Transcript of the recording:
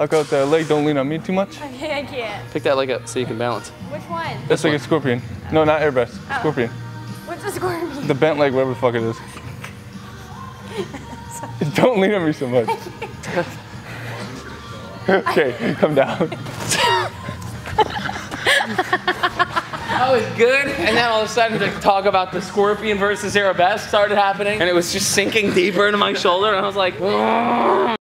Look out the leg. Don't lean on me too much. Okay, I can't. Pick that leg up so you can balance. Which one? That's like a scorpion. No, not arabesque. Oh. Scorpion. What's a scorpion? The bent leg, whatever the fuck it is. Don't lean on me so much. okay, come down. That was good. And then all of a sudden, the talk about the scorpion versus arabesque started happening, and it was just sinking deeper into my shoulder, and I was like,